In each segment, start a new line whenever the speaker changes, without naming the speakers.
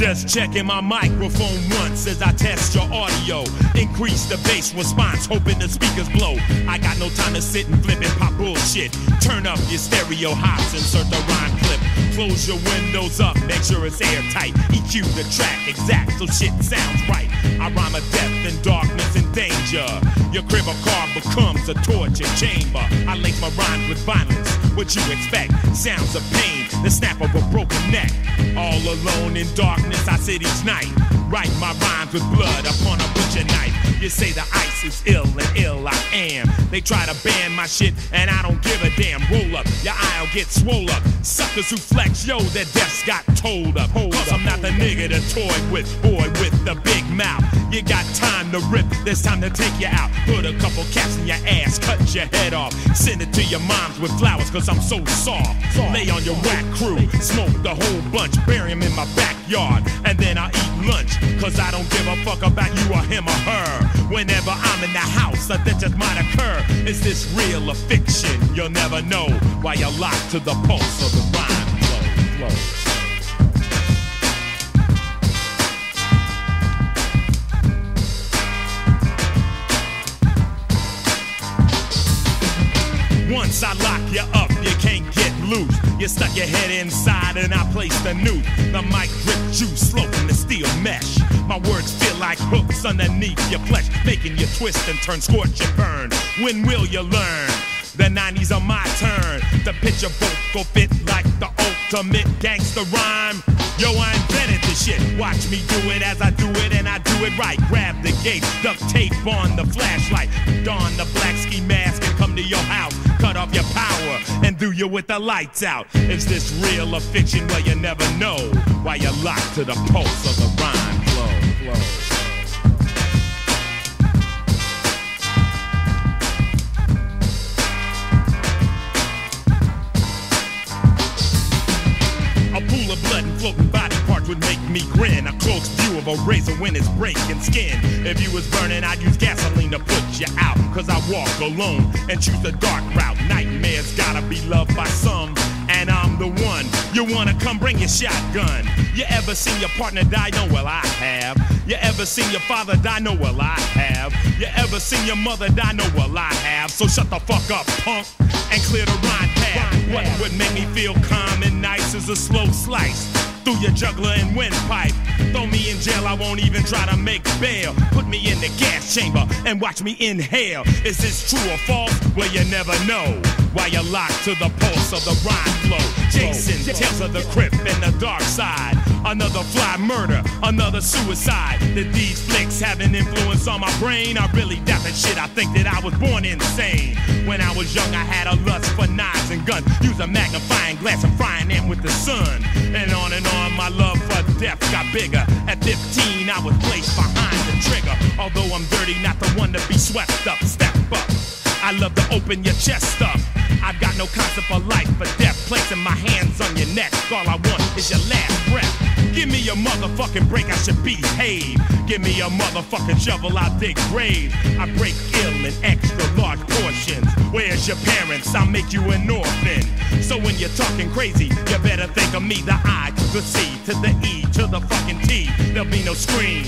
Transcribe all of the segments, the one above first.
Just checking my microphone once as I test your audio. Increase the bass response, hoping the speakers blow. I got no time to sit and flip and pop bullshit. Turn up your stereo hops, insert the rhyme clip. Close your windows up, make sure it's airtight. EQ the track exact so shit sounds right. I rhyme a depth in darkness and danger. Your crib or car becomes a torture chamber. I lace my rhymes with violence. What you expect? Sounds of pain, the snap of a broken neck. All alone in darkness, I sit each night. Write my rhymes with blood upon a butcher knife. You say the ice is ill and ill I am. They try to ban my shit and I don't give a damn. Roll up, your eye'll get swole up. Suckers who flex, yo, their deaths got told up. Hold Cause I'm not the nigga to toy with, boy with the big mouth. You got time to rip, there's time to take you out. Put a couple caps in your ass, cut your head off. Send it to your moms with flowers, cause I'm so soft. Lay on your whack crew, smoke the whole bunch, bury 'em in my backyard. And then I'll eat lunch, cause I don't give a fuck about you or him or her. Whenever I'm in the house, that just might occur. Is this real or fiction? You'll never know while you're locked to the pulse of the rhyme flow. flow. Once I lock you up, you can't get loose. You stuck your head inside and I placed the noose. The mic grip juice sloping the steel mesh. My words feel like hooks underneath your flesh, making you twist and turn, scorch and burn. When will you learn? The 90s are my turn. The picture vocal fit like the ultimate gangster rhyme. Yo, I invented this shit. Watch me do it as I do it, and I do it right. Grab the gate, duct tape on the flashlight, don the black ski mask, and come to your house. Off your power and do you with the lights out. Is this real or fiction? Well, you never know. While you're locked to the pulse of the rhyme flow. flow. Me grin. A close view of a razor when it's breaking skin. If you was burning, I'd use gasoline to put you out. Cause I walk alone and choose the dark route. Nightmares gotta be loved by some. And I'm the one. You wanna come bring your shotgun. You ever seen your partner die? No, well, I have. You ever seen your father die? No, well, I have. You ever seen your mother die? No, well, I have. So shut the fuck up, punk, and clear the rhyme path. What would make me feel calm and nice is a slow slice through your jugular and windpipe. Throw me in jail, I won't even try to make bail. Put me in the gas chamber and watch me inhale. Is this true or false? Well, you never know. While you're locked to the pulse of the rhyme flow. Jason, Tales of the Crypt and the Dark Side. Another fly murder, another suicide. Did these flicks have an influence on my brain? I really doubt that shit. I think that I was born insane. When I was young, I had a lust for knives and guns. Use a magnifying glass and frying them with the sun. Death got bigger. At 15, I was placed behind the trigger. Although I'm dirty, not the one to be swept up. Step up. I love to open your chest up. I've got no concept for life or death. Placing my hands on your neck. All I want is your last breath. Give me a motherfucking break, I should behave. Give me a motherfucking shovel, I'll dig graves. I break ill in extra large. Your parents? I'll make you an orphan. So when you're talking crazy, you better think of me. The I the C to the E to the fucking T. There'll be no scream.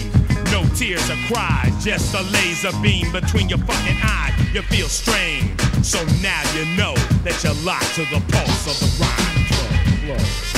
No tears or cries, just a laser beam between your fucking eyes. You feel strange, so now you know that you're locked to the pulse of the rhyme flow. flow.